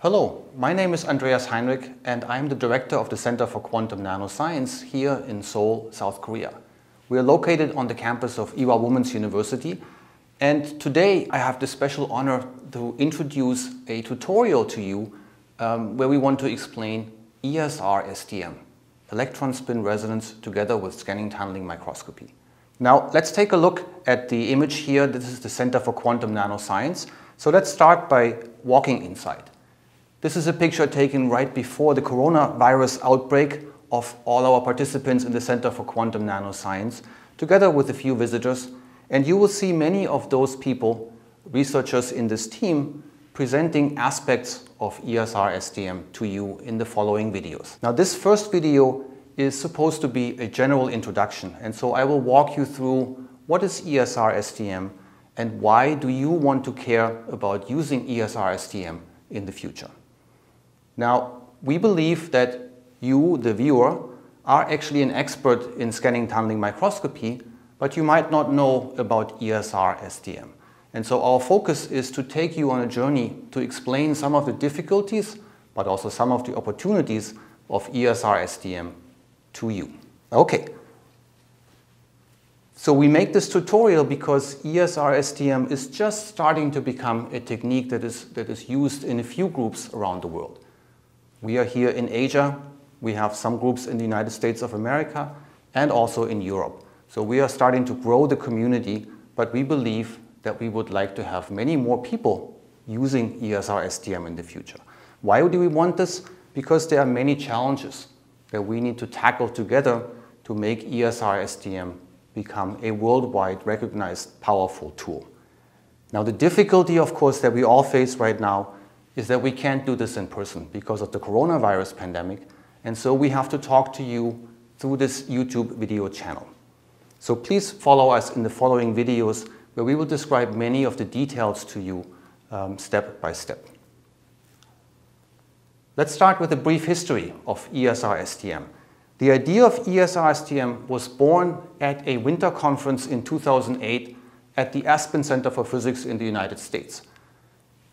Hello, my name is Andreas Heinrich and I'm the director of the Center for Quantum Nanoscience here in Seoul, South Korea. We are located on the campus of Ewha Women's University and today I have the special honor to introduce a tutorial to you um, where we want to explain ESR STM, electron spin resonance together with scanning tunneling microscopy. Now let's take a look at the image here. This is the Center for Quantum Nanoscience. So let's start by walking inside. This is a picture taken right before the coronavirus outbreak of all our participants in the Center for Quantum Nanoscience, together with a few visitors. And you will see many of those people, researchers in this team, presenting aspects of ESR STM to you in the following videos. Now this first video is supposed to be a general introduction, and so I will walk you through what is ESR STM and why do you want to care about using ESR STM in the future. Now, we believe that you, the viewer, are actually an expert in scanning tunneling microscopy, but you might not know about ESR STM. And so our focus is to take you on a journey to explain some of the difficulties, but also some of the opportunities of ESR STM to you. Okay. So we make this tutorial because ESR STM is just starting to become a technique that is, that is used in a few groups around the world. We are here in Asia. We have some groups in the United States of America and also in Europe. So we are starting to grow the community, but we believe that we would like to have many more people using ESR STM in the future. Why do we want this? Because there are many challenges that we need to tackle together to make ESR STM become a worldwide recognized powerful tool. Now the difficulty, of course, that we all face right now is that we can't do this in person because of the coronavirus pandemic. And so we have to talk to you through this YouTube video channel. So please follow us in the following videos where we will describe many of the details to you um, step by step. Let's start with a brief history of ESR-STM. The idea of ESR-STM was born at a winter conference in 2008 at the Aspen Center for Physics in the United States.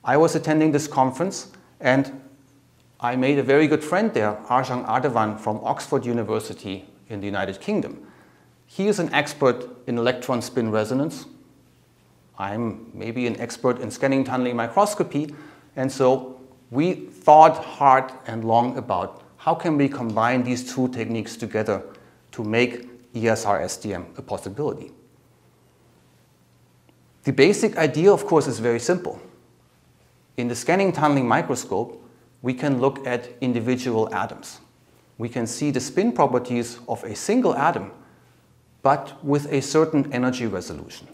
I was attending this conference and I made a very good friend there, Arjang Ardavan from Oxford University in the United Kingdom. He is an expert in electron spin resonance. I'm maybe an expert in scanning tunneling microscopy. And so we thought hard and long about how can we combine these two techniques together to make ESR-STM a possibility. The basic idea, of course, is very simple. In the scanning tunneling microscope, we can look at individual atoms. We can see the spin properties of a single atom, but with a certain energy resolution.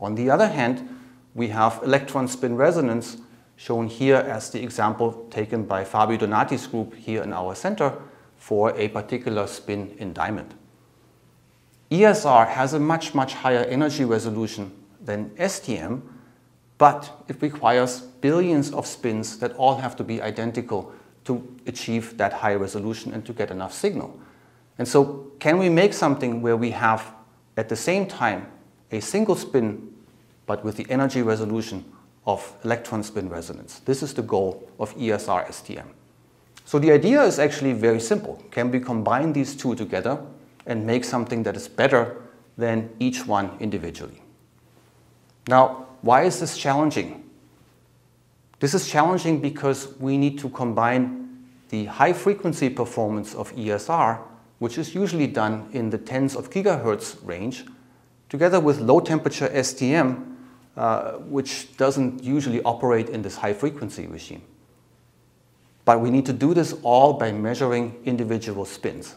On the other hand, we have electron spin resonance shown here as the example taken by Fabio Donati's group here in our center for a particular spin in diamond. ESR has a much, much higher energy resolution than STM, but it requires billions of spins that all have to be identical to achieve that high resolution and to get enough signal. And so can we make something where we have at the same time a single spin but with the energy resolution of electron spin resonance? This is the goal of ESR STM. So the idea is actually very simple. Can we combine these two together and make something that is better than each one individually? Now, why is this challenging? This is challenging because we need to combine the high frequency performance of ESR, which is usually done in the tens of gigahertz range, together with low temperature STM, uh, which doesn't usually operate in this high frequency regime. But we need to do this all by measuring individual spins.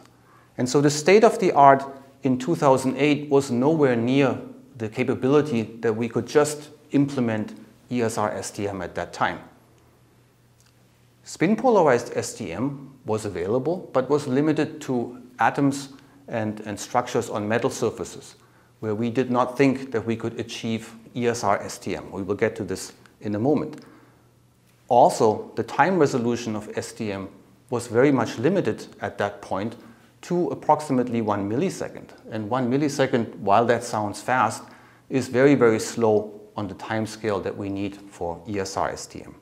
And so the state of the art in 2008 was nowhere near the capability that we could just implement ESR STM at that time. Spin polarized STM was available, but was limited to atoms and, and structures on metal surfaces, where we did not think that we could achieve ESR STM. We will get to this in a moment. Also, the time resolution of STM was very much limited at that point to approximately one millisecond. And one millisecond, while that sounds fast, is very, very slow on the time scale that we need for ESR STM.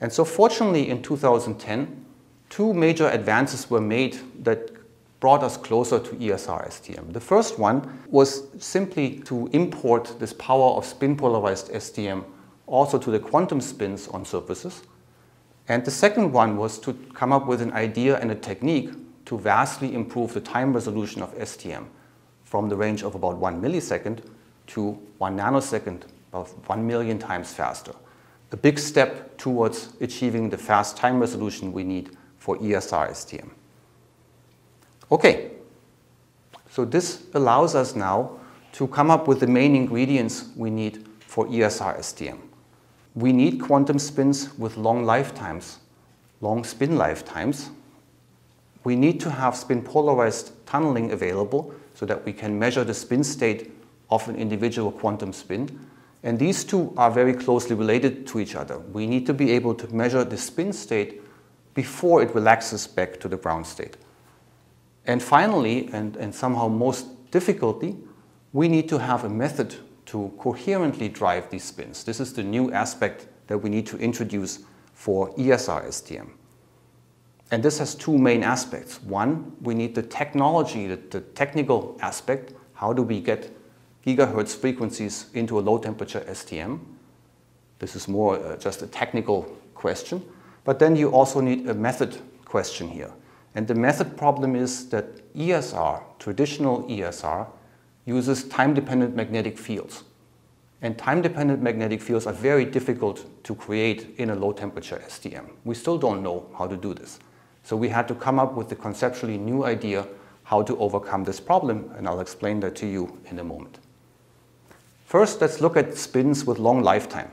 And so fortunately in 2010, two major advances were made that brought us closer to ESR STM. The first one was simply to import this power of spin polarized STM also to the quantum spins on surfaces. And the second one was to come up with an idea and a technique to vastly improve the time resolution of STM from the range of about one millisecond to one nanosecond, about one million times faster. A big step towards achieving the fast time resolution we need for ESR STM. Okay, so this allows us now to come up with the main ingredients we need for ESR STM. We need quantum spins with long lifetimes, long spin lifetimes. We need to have spin polarized tunneling available so that we can measure the spin state of an individual quantum spin. And these two are very closely related to each other. We need to be able to measure the spin state before it relaxes back to the ground state. And finally, and, and somehow most difficultly, we need to have a method to coherently drive these spins. This is the new aspect that we need to introduce for ESR STM. And this has two main aspects. One, we need the technology, the, the technical aspect. How do we get gigahertz frequencies into a low temperature STM? This is more uh, just a technical question. But then you also need a method question here. And the method problem is that ESR, traditional ESR, uses time-dependent magnetic fields. And time-dependent magnetic fields are very difficult to create in a low-temperature STM. We still don't know how to do this. So we had to come up with a conceptually new idea how to overcome this problem, and I'll explain that to you in a moment. First, let's look at spins with long lifetime.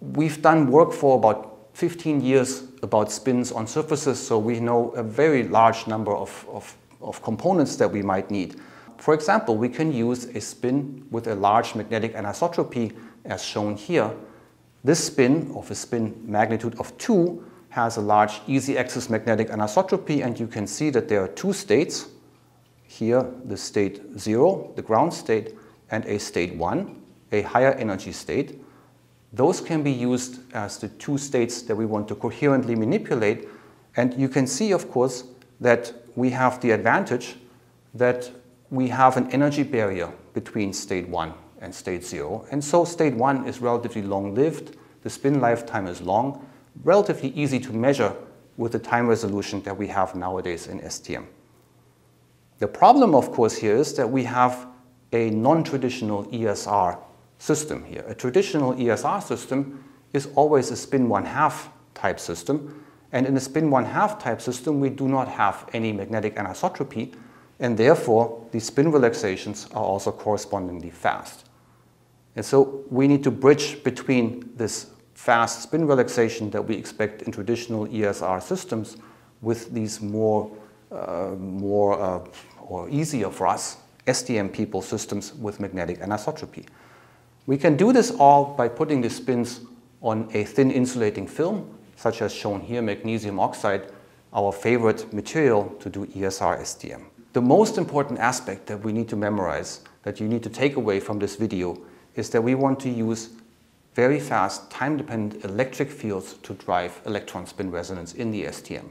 We've done work for about 15 years about spins on surfaces, so we know a very large number of, of, of components that we might need. For example, we can use a spin with a large magnetic anisotropy as shown here. This spin of a spin magnitude of 2 has a large easy-axis magnetic anisotropy and you can see that there are two states. Here the state 0, the ground state, and a state 1, a higher energy state. Those can be used as the two states that we want to coherently manipulate. And you can see, of course, that we have the advantage that we have an energy barrier between state 1 and state 0. And so state 1 is relatively long-lived, the spin lifetime is long, relatively easy to measure with the time resolution that we have nowadays in STM. The problem, of course, here is that we have a non-traditional ESR system here. A traditional ESR system is always a spin one-half type system. And in a spin one-half type system, we do not have any magnetic anisotropy, and therefore the spin relaxations are also correspondingly fast. And so we need to bridge between this fast spin relaxation that we expect in traditional ESR systems with these more, uh, more uh, or easier for us STM people systems with magnetic anisotropy. We can do this all by putting the spins on a thin insulating film, such as shown here, magnesium oxide, our favorite material to do ESR STM. The most important aspect that we need to memorize, that you need to take away from this video, is that we want to use very fast, time-dependent electric fields to drive electron spin resonance in the STM.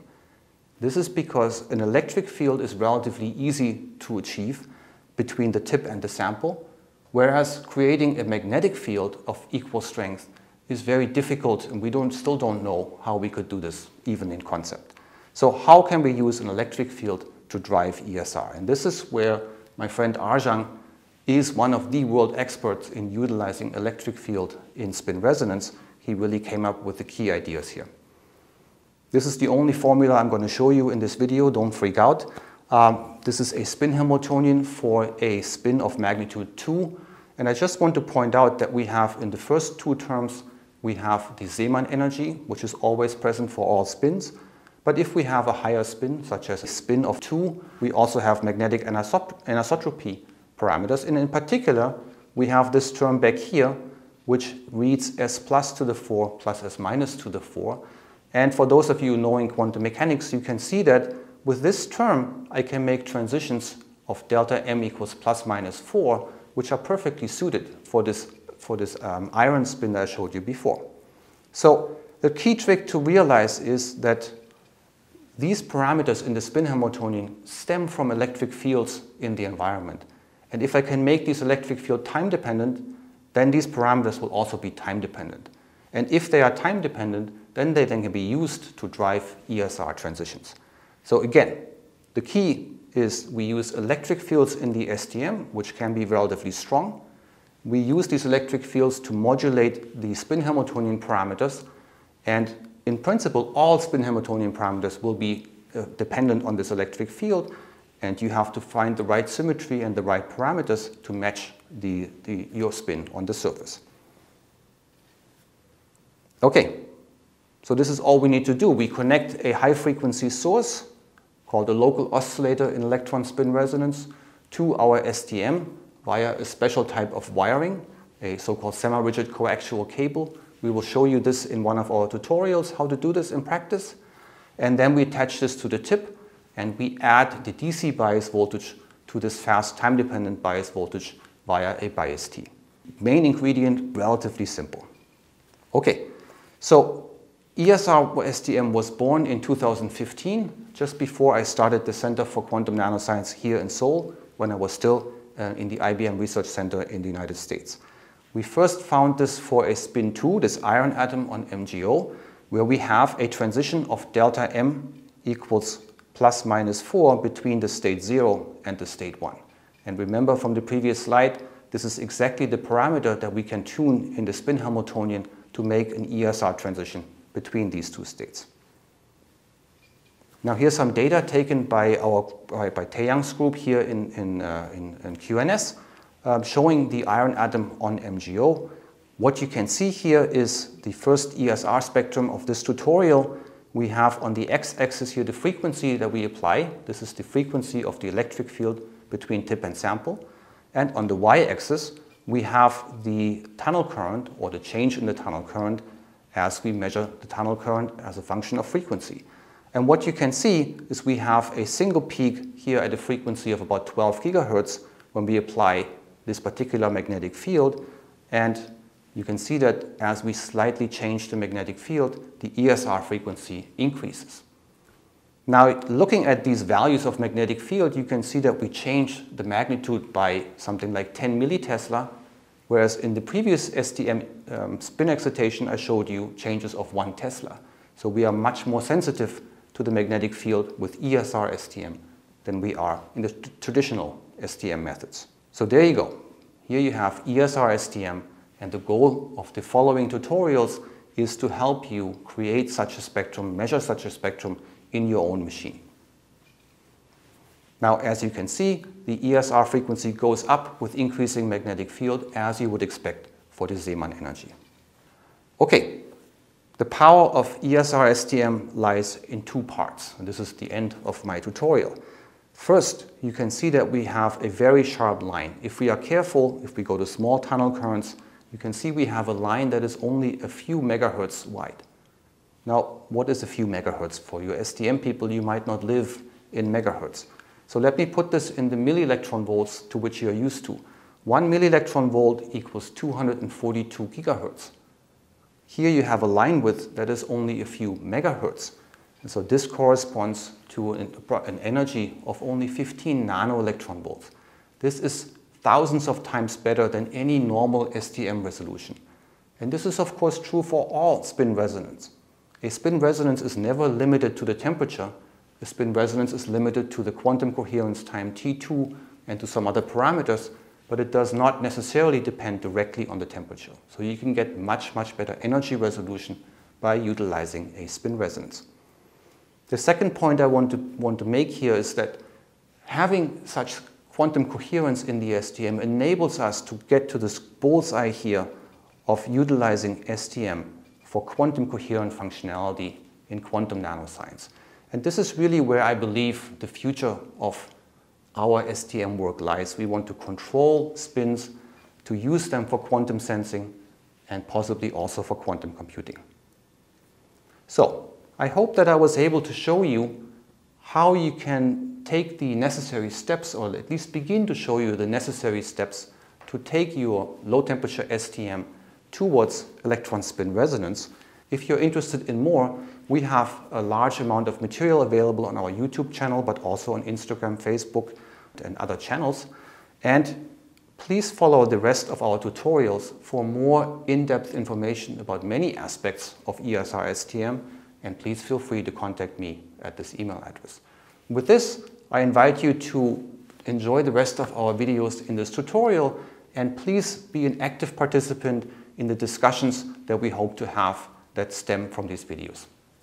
This is because an electric field is relatively easy to achieve between the tip and the sample, Whereas creating a magnetic field of equal strength is very difficult and we don't, still don't know how we could do this even in concept. So how can we use an electric field to drive ESR? And this is where my friend Arjang is one of the world experts in utilizing electric field in spin resonance. He really came up with the key ideas here. This is the only formula I'm going to show you in this video, don't freak out. Um, this is a spin Hamiltonian for a spin of magnitude 2. And I just want to point out that we have in the first two terms, we have the Zeeman energy, which is always present for all spins. But if we have a higher spin, such as a spin of 2, we also have magnetic anisotropy parameters. And in particular, we have this term back here, which reads s plus to the 4 plus s minus to the 4. And for those of you knowing quantum mechanics, you can see that with this term, I can make transitions of delta m equals plus minus 4 which are perfectly suited for this, for this um, iron spin that I showed you before. So the key trick to realize is that these parameters in the spin Hamiltonian stem from electric fields in the environment. And if I can make these electric field time dependent, then these parameters will also be time dependent. And if they are time dependent, then they then can be used to drive ESR transitions. So again, the key is we use electric fields in the STM, which can be relatively strong. We use these electric fields to modulate the spin Hamiltonian parameters. And in principle, all spin Hamiltonian parameters will be uh, dependent on this electric field. And you have to find the right symmetry and the right parameters to match the, the, your spin on the surface. Okay, so this is all we need to do. We connect a high frequency source called a local oscillator in electron spin resonance to our STM via a special type of wiring, a so-called semi-rigid coaxial cable. We will show you this in one of our tutorials, how to do this in practice. And then we attach this to the tip and we add the DC bias voltage to this fast time-dependent bias voltage via a bias T. Main ingredient, relatively simple. Okay, so ESR STM was born in 2015, just before I started the Center for Quantum Nanoscience here in Seoul, when I was still uh, in the IBM Research Center in the United States. We first found this for a spin 2, this iron atom on MgO, where we have a transition of delta M equals plus minus 4 between the state 0 and the state 1. And remember from the previous slide, this is exactly the parameter that we can tune in the spin Hamiltonian to make an ESR transition between these two states. Now here's some data taken by our by, by Taeyoung's group here in, in, uh, in, in QNS um, showing the iron atom on MgO. What you can see here is the first ESR spectrum of this tutorial. We have on the x-axis here the frequency that we apply. This is the frequency of the electric field between tip and sample. And on the y-axis, we have the tunnel current or the change in the tunnel current as we measure the tunnel current as a function of frequency. And what you can see is we have a single peak here at a frequency of about 12 gigahertz when we apply this particular magnetic field. And you can see that as we slightly change the magnetic field, the ESR frequency increases. Now, looking at these values of magnetic field, you can see that we change the magnitude by something like 10 millitesla Whereas in the previous STM um, spin excitation, I showed you changes of one Tesla. So we are much more sensitive to the magnetic field with ESR STM than we are in the traditional STM methods. So there you go. Here you have ESR STM and the goal of the following tutorials is to help you create such a spectrum, measure such a spectrum in your own machine. Now, as you can see, the ESR frequency goes up with increasing magnetic field as you would expect for the Zeeman energy. Okay, the power of ESR STM lies in two parts, and this is the end of my tutorial. First, you can see that we have a very sharp line. If we are careful, if we go to small tunnel currents, you can see we have a line that is only a few megahertz wide. Now, what is a few megahertz for you STM people? You might not live in megahertz. So let me put this in the millielectron volts to which you're used to. One millielectron volt equals 242 gigahertz. Here you have a line width that is only a few megahertz. And so this corresponds to an, an energy of only 15 nanoelectron volts. This is thousands of times better than any normal STM resolution. And this is of course true for all spin resonance. A spin resonance is never limited to the temperature, the spin resonance is limited to the quantum coherence time T2 and to some other parameters, but it does not necessarily depend directly on the temperature. So you can get much, much better energy resolution by utilizing a spin resonance. The second point I want to, want to make here is that having such quantum coherence in the STM enables us to get to this bullseye here of utilizing STM for quantum coherent functionality in quantum nanoscience. And this is really where I believe the future of our STM work lies. We want to control spins, to use them for quantum sensing, and possibly also for quantum computing. So, I hope that I was able to show you how you can take the necessary steps, or at least begin to show you the necessary steps to take your low temperature STM towards electron spin resonance. If you're interested in more, we have a large amount of material available on our YouTube channel, but also on Instagram, Facebook, and other channels. And please follow the rest of our tutorials for more in-depth information about many aspects of ESR STM, and please feel free to contact me at this email address. With this, I invite you to enjoy the rest of our videos in this tutorial and please be an active participant in the discussions that we hope to have that stem from these videos.